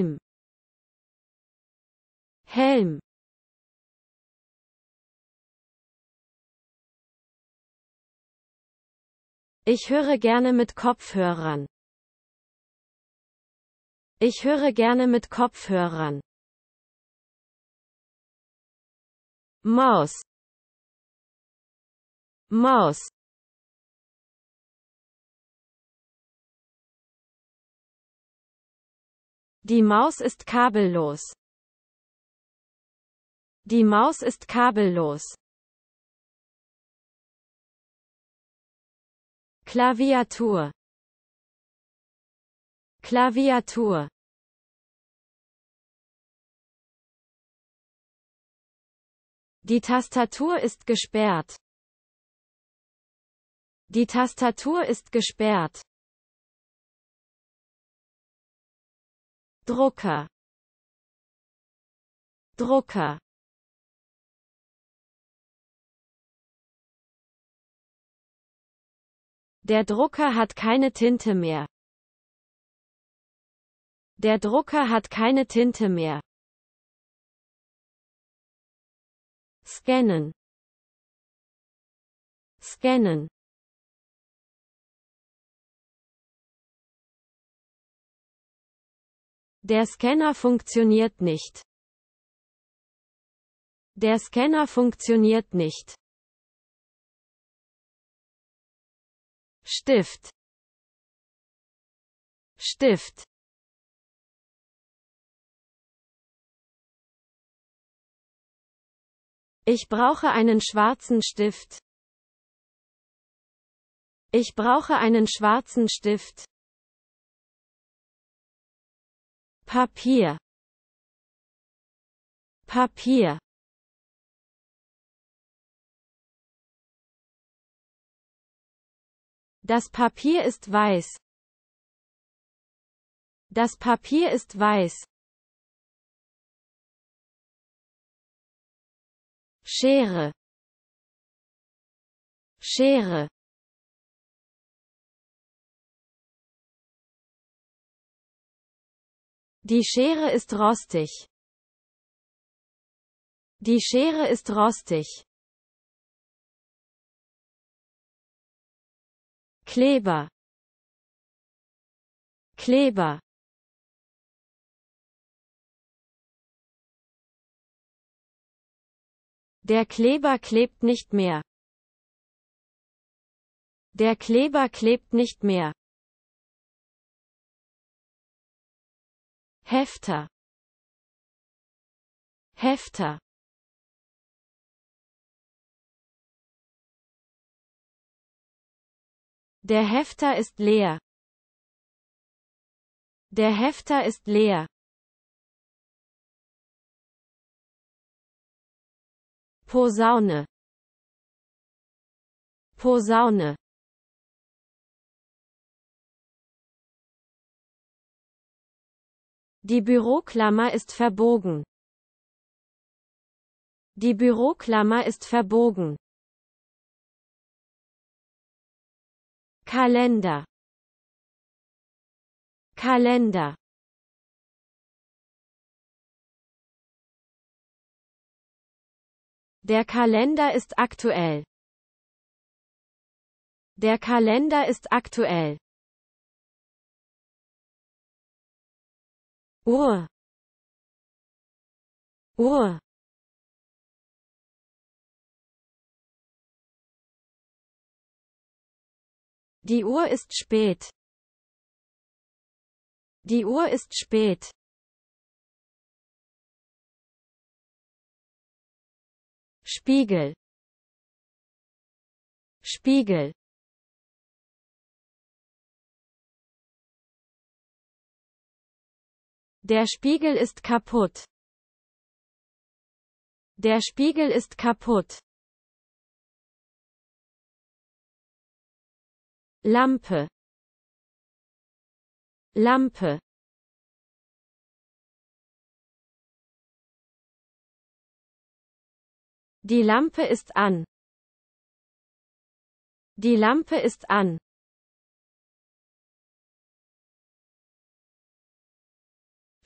Helm Helm Ich höre gerne mit Kopfhörern. Ich höre gerne mit Kopfhörern. Maus Maus Die Maus ist kabellos. Die Maus ist kabellos. Klaviatur Klaviatur Die Tastatur ist gesperrt. Die Tastatur ist gesperrt. Drucker Drucker Der Drucker hat keine Tinte mehr. Der Drucker hat keine Tinte mehr. Scannen. Scannen. Der Scanner funktioniert nicht. Der Scanner funktioniert nicht. Stift Stift Ich brauche einen schwarzen Stift. Ich brauche einen schwarzen Stift. Papier Papier Das Papier ist weiß. Das Papier ist weiß. Schere. Schere. Die Schere ist rostig. Die Schere ist rostig. Kleber Kleber Der Kleber klebt nicht mehr. Der Kleber klebt nicht mehr. Hefter Hefter Der Hefter ist leer. Der Hefter ist leer. Posaune Posaune Die Büroklammer ist verbogen. Die Büroklammer ist verbogen. Kalender Kalender Der Kalender ist aktuell. Der Kalender ist aktuell. Uhr Uhr Die Uhr ist spät. Die Uhr ist spät. Spiegel. Spiegel. Der Spiegel ist kaputt. Der Spiegel ist kaputt. Lampe Lampe Die Lampe ist an. Die Lampe ist an.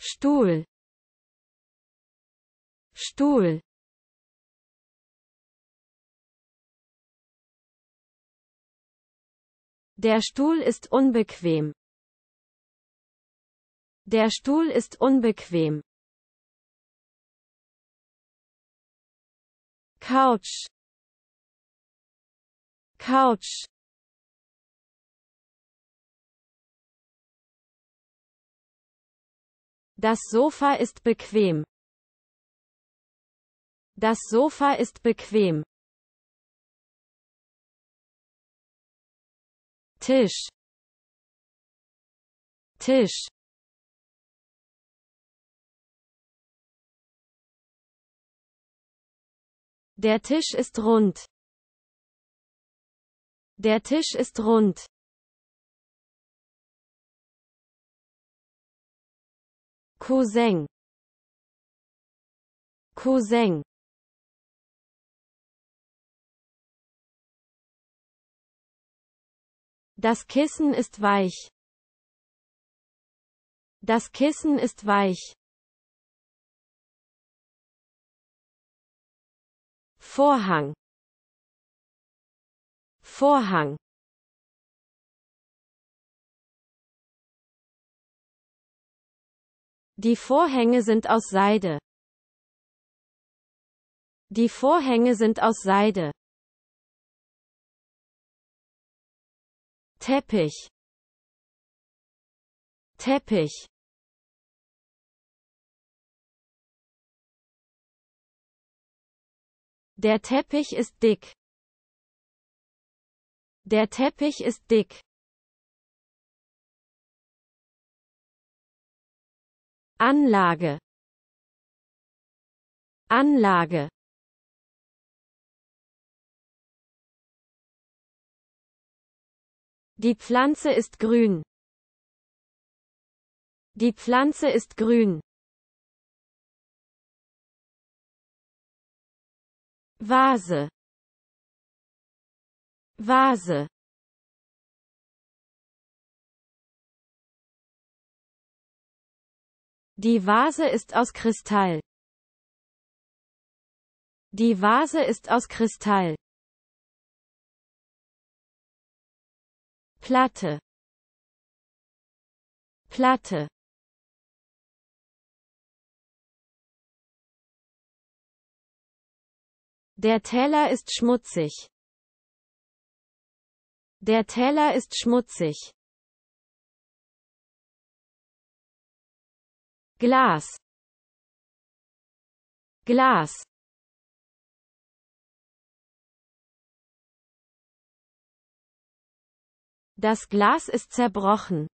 Stuhl Stuhl Der Stuhl ist unbequem. Der Stuhl ist unbequem. Couch Couch Das Sofa ist bequem. Das Sofa ist bequem. Tisch Tisch Der Tisch ist rund. Der Tisch ist rund. Cousin Cousin Das Kissen ist weich. Das Kissen ist weich. Vorhang Vorhang Die Vorhänge sind aus Seide. Die Vorhänge sind aus Seide. Teppich Teppich Der Teppich ist dick. Der Teppich ist dick. Anlage Anlage Die Pflanze ist grün. Die Pflanze ist grün. Vase Vase Die Vase ist aus Kristall. Die Vase ist aus Kristall. Platte. Platte. Der Teller ist schmutzig. Der Teller ist schmutzig. Glas Glas Das Glas ist zerbrochen.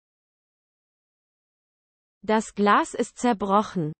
Das Glas ist zerbrochen.